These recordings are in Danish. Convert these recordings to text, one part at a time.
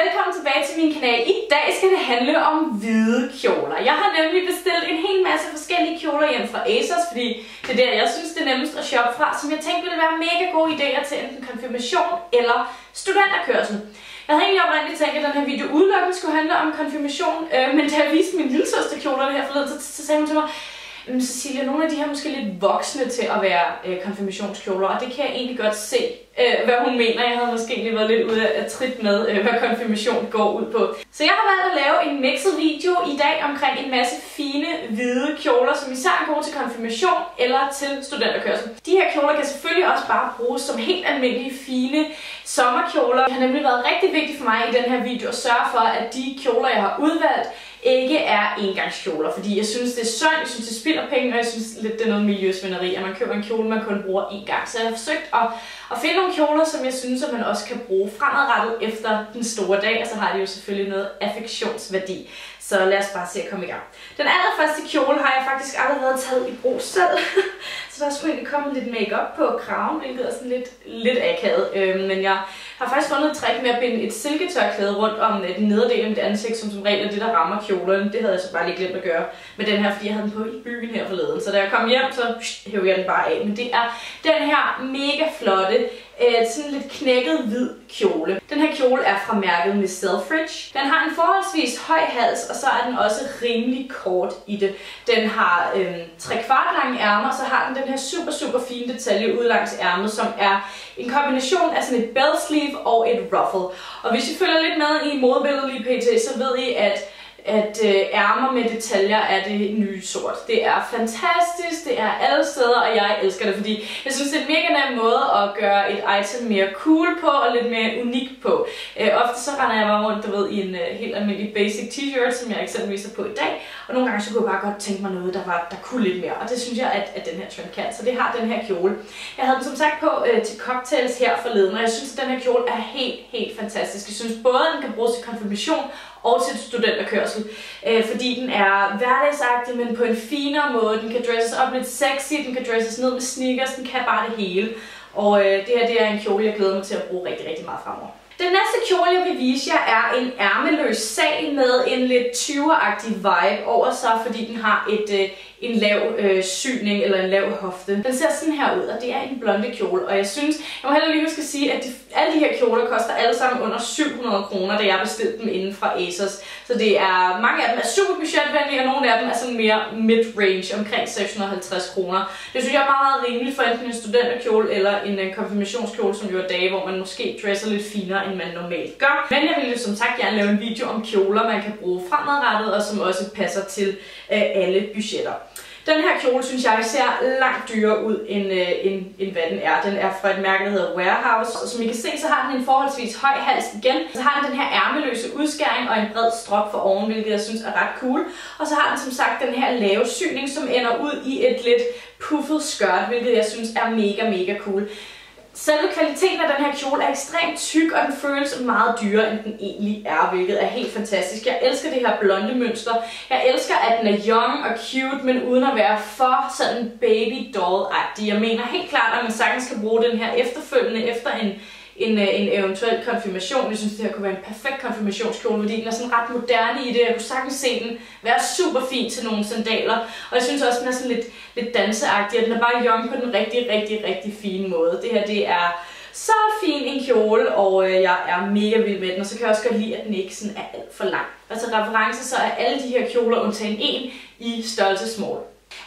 velkommen tilbage til min kanal. I dag skal det handle om hvide kjoler. Jeg har nemlig bestilt en hel masse forskellige kjoler hjem fra ASOS, fordi det er der, jeg synes, det er nemmest at shoppe fra, som jeg tænkte ville være mega gode idéer til enten konfirmation eller studenterkørsel. Jeg havde egentlig oprindeligt tænkt, at den her video udelukkende skulle handle om konfirmation, øh, men da jeg viste min lille søster kjoler det her forleden, så, så sagde hun til mig, men Cecilia, nogle af de her måske lidt voksne til at være øh, konfirmationskjoler, og det kan jeg egentlig godt se, øh, hvad hun mener. Jeg havde måske lige været lidt ude af trit med, øh, hvad konfirmation går ud på. Så jeg har valgt at lave en mixet video i dag omkring en masse fine hvide kjoler, som især er gode til konfirmation eller til studenterkørsel. De her kjoler kan selvfølgelig også bare bruges som helt almindelige fine sommerkjoler. Det har nemlig været rigtig vigtigt for mig i den her video at sørge for, at de kjoler, jeg har udvalgt, ikke er engangskjoler, fordi jeg synes, det er synd, jeg synes, det spilder penge, og jeg synes lidt, det er noget miljøsvinderi, at man køber en kjole, man kun bruger én gang. Så jeg har forsøgt at, at finde nogle kjoler, som jeg synes, at man også kan bruge fremadrettet efter den store dag, og så har de jo selvfølgelig noget affektionsværdi. Så lad os bare se at komme i gang. Den allerførste kjole har jeg faktisk allerede taget i brug selv. så der er sgu egentlig kommet lidt makeup på kraven, hvilket er sådan lidt, lidt akavet. Øh, men jeg har faktisk fundet et trick med at binde et silketørklæde rundt om øh, den nederdel af mit ansigt, som som regel er det, der rammer kjolen. Det havde jeg så bare lige glemt at gøre med den her, fordi jeg havde den på i byen her forleden. Så da jeg kom hjem, så hævde jeg den bare af. Men det er den her mega flotte øh, sådan lidt knækket hvid kjole. Den her kjole er fra mærket med Selfridge. Den har en forholdsvis høj hals, og så er den også rimelig kort i det. Den har øh, tre kvart lange ærmer, og så har den den her super, super fine detalje ud langs ærmet, som er en kombination af sådan et bell sleeve og et ruffle. Og hvis I følger lidt med i modebilledet lige pt, så ved I, at at øh, ærmer med detaljer er det nye sort. Det er fantastisk, det er alle steder, og jeg elsker det, fordi jeg synes, det er en mega nem måde at gøre et item mere cool på og lidt mere unikt på. Øh, ofte så render jeg bare rundt, du ved, i en øh, helt almindelig basic t-shirt, som jeg eksempelvis har på i dag, og nogle gange så kunne jeg bare godt tænke mig noget, der, var, der kunne lidt mere, og det synes jeg, at, at den her trend kan. Så det har den her kjole. Jeg havde den som sagt på øh, til cocktails her forleden, og jeg synes, at den her kjole er helt, helt fantastisk. Jeg synes både, at den kan bruges til konfirmation og til studenterkørsel. Øh, fordi den er hverdagsagtig, men på en finere måde. Den kan dresses op lidt sexy, den kan dresses ned med sneakers, den kan bare det hele. Og øh, det her det er en kjole, jeg glæder mig til at bruge rigtig, rigtig meget fremover. Den næste kjole, jeg vil vise jer, er en ærmeløs sag med en lidt 20'er-agtig vibe over sig, fordi den har et, øh, en lav øh, syning eller en lav hofte. Den ser sådan her ud, og det er en blonde kjole, og jeg synes, jeg må heller lige huske at sige, at de, alle de her kjoler koster alle sammen under 700 kroner, da jeg bestilte dem inden fra ASOS. Så det er, mange af dem er super budgetvenlige, og nogle af dem er sådan mere mid-range, omkring 650 kroner. Det synes jeg er meget, meget rimeligt for enten en studenterkjole eller en øh, konfirmationskjole, som jo er dage, hvor man måske dresser lidt finere, end man normalt gør. Men jeg ville som sagt gerne lave en video om kjoler, man kan bruge fremadrettet, og som også passer til øh, alle budgetter. Den her kjole synes jeg ser langt dyrere ud, end, øh, end, end hvad den er. Den er fra et mærke, der hedder Warehouse. Og som I kan se, så har den en forholdsvis høj hals igen. Så har den den her ærmeløse udskæring og en bred strop for oven, hvilket jeg synes er ret cool. Og så har den som sagt den her lave syning, som ender ud i et lidt puffet skørt, hvilket jeg synes er mega, mega cool. Selve kvaliteten af den her kjole er ekstremt tyk, og den føles meget dyrere, end den egentlig er, hvilket er helt fantastisk. Jeg elsker det her blonde mønster. Jeg elsker, at den er young og cute, men uden at være for sådan baby doll-agtig. Jeg mener helt klart, at man sagtens kan bruge den her efterfølgende efter en en, øh, en eventuel konfirmation. Jeg synes, det her kunne være en perfekt konfirmationskjole, fordi den er sådan ret moderne i det. Jeg kunne sagtens se den være super fin til nogle sandaler. Og jeg synes også, den er sådan lidt, lidt danseagtig, og den er bare young på den rigtig, rigtig, rigtig fine måde. Det her, det er så fin en kjole, og øh, jeg er mega vild med den. Og så kan jeg også godt lide, at den ikke sådan er alt for lang. Altså reference, så er alle de her kjoler undtagen en i størrelse small.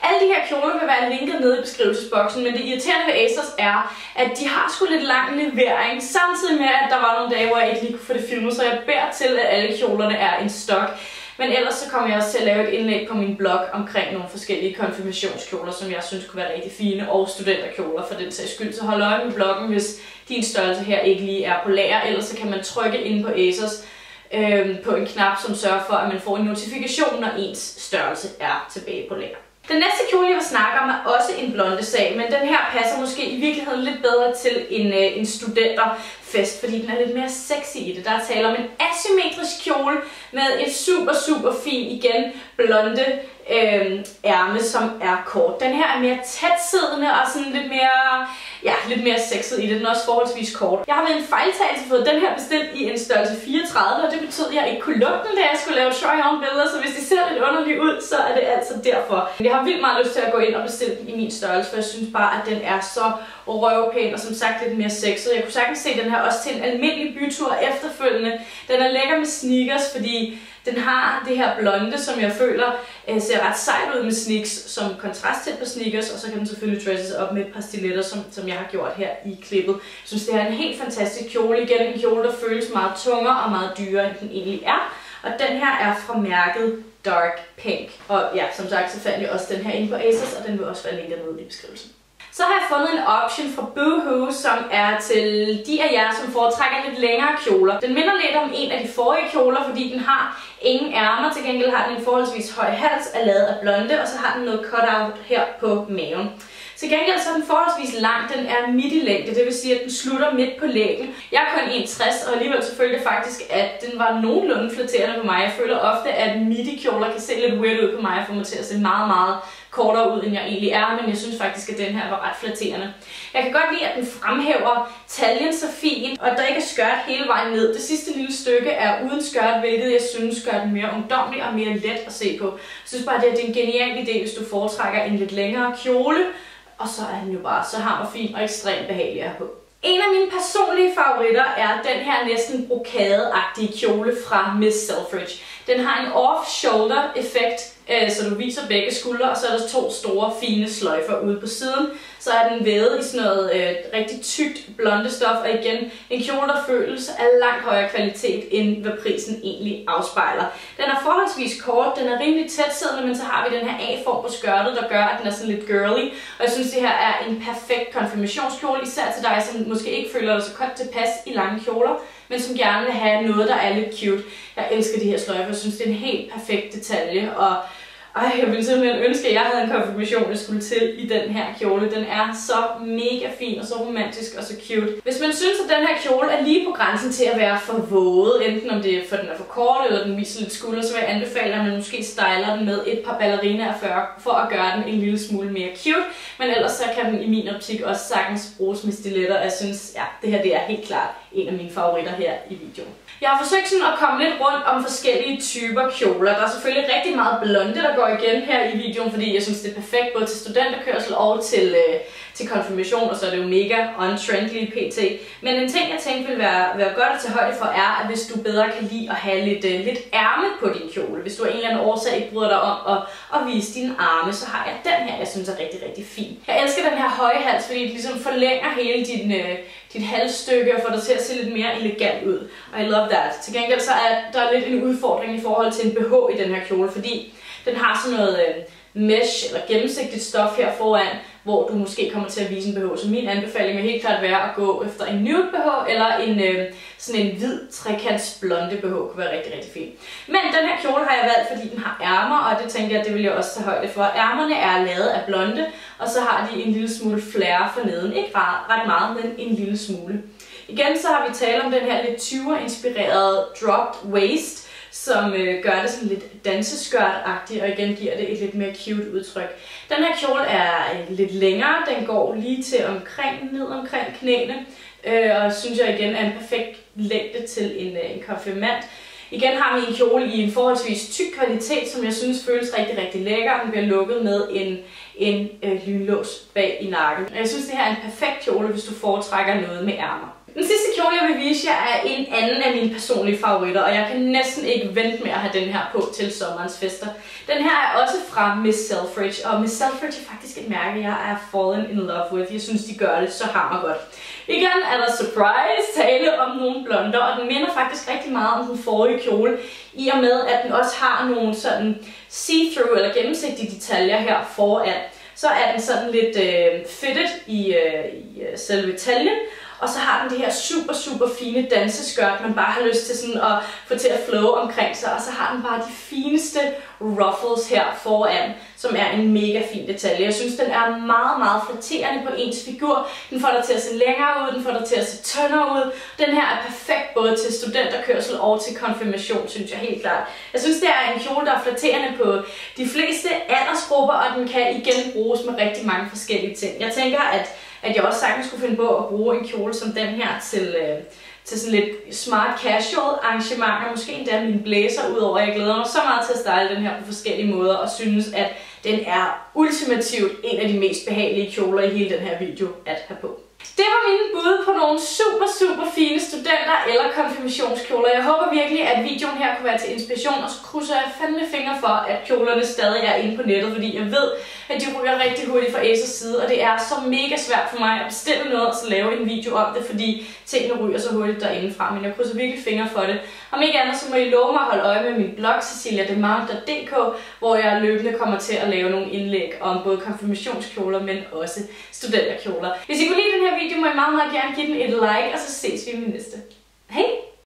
Alle de her kjoler vil være linket nede i beskrivelsesboksen, men det irriterende ved ASOS er, at de har sgu lidt lang levering, samtidig med, at der var nogle dage, hvor jeg ikke lige kunne få det filmet, så jeg beder til, at alle kjolerne er en stok. Men ellers så kommer jeg også til at lave et indlæg på min blog omkring nogle forskellige konfirmationskjoler, som jeg synes kunne være rigtig fine, og studenterkjoler for den sags skyld. Så hold øje med bloggen, hvis din størrelse her ikke lige er på lager, ellers så kan man trykke ind på ASOS øh, på en knap, som sørger for, at man får en notifikation, når ens størrelse er tilbage på lager. Den næste kjole, jeg vil snakke om, er også en blonde sag, men den her passer måske i virkeligheden lidt bedre til en, øh, en studenter, fest, fordi den er lidt mere sexy i det. Der er tale om en asymmetrisk kjole med et super, super fin, igen, blonde øh, ærme, som er kort. Den her er mere tætsiddende og sådan lidt mere, ja, lidt mere sexet i det. Den er også forholdsvis kort. Jeg har ved en fejltagelse fået den her bestilt i en størrelse 34, og det betød, at jeg ikke kunne lukke den, da jeg skulle lave try-on billeder, så hvis de ser lidt underligt ud, så er det altså derfor. Jeg har vildt meget lyst til at gå ind og bestille den i min størrelse, for jeg synes bare, at den er så røvpæn og som sagt lidt mere sexet. Jeg kunne sagtens se den her også til en almindelig bytur efterfølgende. Den er lækker med sneakers, fordi den har det her blonde, som jeg føler øh, ser ret sejt ud med sneaks, som kontrast til på sneakers, og så kan den selvfølgelig dresses op med et par stiletter, som, som jeg har gjort her i klippet. Jeg synes, det er en helt fantastisk kjole. Igen en kjole, der føles meget tungere og meget dyrere, end den egentlig er. Og den her er fra mærket Dark Pink. Og ja, som sagt, så fandt jeg også den her inde på Asos, og den vil også være linket nede i beskrivelsen. Så har jeg fundet en option fra Boohoo, som er til de af jer, som foretrækker lidt længere kjoler. Den minder lidt om en af de forrige kjoler, fordi den har ingen ærmer. Til gengæld har den en forholdsvis høj hals, er lavet af blonde, og så har den noget cut-out her på maven. Til gengæld så er den forholdsvis lang, den er midt i længde, det vil sige, at den slutter midt på lægen. Jeg er kun 1,60, og alligevel så følte jeg faktisk, at den var nogenlunde flatterende på mig. Jeg føler ofte, at midi-kjoler kan se lidt weird ud på mig, og få mig til at se meget, meget kortere ud, end jeg egentlig er, men jeg synes faktisk, at den her var ret flatterende. Jeg kan godt lide, at den fremhæver taljen så fint, og der ikke er skørt hele vejen ned. Det sidste lille stykke er uden skørt, hvilket jeg synes gør den mere ungdomlig og mere let at se på. Jeg synes bare, at det er en genial idé, hvis du foretrækker en lidt længere kjole, og så er den jo bare så hammerfin og ekstremt behagelig at have på. En af mine personlige favoritter er den her næsten brokadeagtige kjole fra Miss Selfridge. Den har en off-shoulder effekt, øh, så du viser begge skuldre, og så er der to store fine sløjfer ude på siden. Så er den vævet i sådan noget øh, rigtig tykt blonde stof, og igen en kjole, der føles af langt højere kvalitet, end hvad prisen egentlig afspejler. Den er forholdsvis kort, den er rimelig tæt siddende, men så har vi den her A-form på skørtet, der gør, at den er sådan lidt girly. Og jeg synes, det her er en perfekt konfirmationskjole, især til dig, som måske ikke føler dig så godt tilpas i lange kjoler men som gerne vil have noget, der er lidt cute. Jeg elsker de her sløjfer, jeg synes, det er en helt perfekt detalje, og ej, jeg ville simpelthen ønske, at jeg havde en konfirmation, jeg skulle til i den her kjole. Den er så mega fin og så romantisk og så cute. Hvis man synes, at den her kjole er lige på grænsen til at være for våget, enten om det er for den er for kort eller den viser lidt skulder, så vil jeg anbefale, at man måske styler den med et par ballerinaer for, for at gøre den en lille smule mere cute. Men ellers så kan den i min optik også sagtens bruges med stiletter. Jeg synes, ja, det her det er helt klart en af mine favoritter her i videoen. Jeg har forsøgt sådan at komme lidt rundt om forskellige typer kjoler. Der er selvfølgelig rigtig meget blonde, der går igen her i videoen, fordi jeg synes, det er perfekt både til studenterkørsel og til, øh, til konfirmation, og så er det jo mega on-trendly pt. Men en ting, jeg tænkte ville være, være godt at tage højde for, er, at hvis du bedre kan lide at have lidt, øh, lidt ærme på din kjole, hvis du af en eller anden årsag ikke bryder dig om at, at vise dine arme, så har jeg den her, jeg synes er rigtig, rigtig fin. Jeg elsker den her høje hals, fordi det ligesom forlænger hele din, øh, dit halsstykke og får dig til at se lidt mere elegant ud. I love that. Til gengæld så er der lidt en udfordring i forhold til en BH i den her kjole, fordi den har sådan noget øh, mesh eller gennemsigtigt stof her foran, hvor du måske kommer til at vise en BH. Så min anbefaling vil helt klart være at gå efter en nude BH eller en øh, sådan en hvid trekants blonde BH kunne være rigtig, rigtig fint. Men den her kjole har jeg valgt, fordi den har ærmer, og det tænker jeg, det vil jeg også tage højde for. Ærmerne er lavet af blonde, og så har de en lille smule flare for neden. Ikke ret meget, men en lille smule. Igen så har vi talt om den her lidt 20'er-inspirerede dropped waist, som øh, gør det sådan lidt danseskørt-agtigt, og igen giver det et lidt mere cute udtryk. Den her kjole er øh, lidt længere, den går lige til omkring, ned omkring knæene, øh, og synes jeg igen er en perfekt længde til en, øh, en konfirmand. Igen har vi en kjole i en forholdsvis tyk kvalitet, som jeg synes føles rigtig, rigtig lækker. Den bliver lukket med en, en øh, lynlås bag i nakken. Jeg synes, det her er en perfekt kjole, hvis du foretrækker noget med ærmer. Den sidste kjole, jeg vil vise jer, er en anden af mine personlige favoritter, og jeg kan næsten ikke vente med at have den her på til sommerens fester. Den her er også fra Miss Selfridge, og Miss Selfridge er faktisk et mærke, jeg er fallen in love with. Jeg synes, de gør det så hammer godt. Igen er der surprise tale om nogle blonder, og den minder faktisk rigtig meget om den forrige kjole, i og med at den også har nogle sådan see-through eller gennemsigtige detaljer her foran. Så er den sådan lidt øh, fitted i, øh, i øh, selve taljen, og så har den det her super, super fine danseskørt, man bare har lyst til sådan at få til at flow omkring sig, og så har den bare de fineste ruffles her foran, som er en mega fin detalje. Jeg synes, den er meget, meget flatterende på ens figur. Den får dig til at se længere ud, den får dig til at se tyndere ud. Den her er perfekt både til studenterkørsel og til konfirmation, synes jeg helt klart. Jeg synes, det er en kjole, der er flatterende på de fleste aldersgrupper, og den kan igen bruges med rigtig mange forskellige ting. Jeg tænker, at, at jeg også sagtens skulle finde på at bruge en kjole som den her til... Øh, til sådan lidt smart casual arrangementer, måske endda min blæser, udover jeg glæder mig så meget til at style den her på forskellige måder, og synes, at den er ultimativt en af de mest behagelige kjoler i hele den her video at have på. Det var mine bud på nogle super, super fine studenter eller konfirmationskjoler. Jeg håber virkelig, at videoen her kunne være til inspiration, og så krydser jeg fandme fingre for, at kjolerne stadig er inde på nettet, fordi jeg ved, at de ryger rigtig hurtigt fra Asos side, og det er så mega svært for mig at bestille noget og så lave en video om det, fordi tingene ryger så hurtigt derindefra, men jeg krydser virkelig fingre for det. Om ikke andet, så må I love mig at holde øje med min blog, ceciliademount.dk, hvor jeg løbende kommer til at lave nogle indlæg om både konfirmationskjoler, men også studenterkjoler. Hvis I kunne lide den her video, må I meget, meget gerne give den et like, og så ses vi i min næste. Hej!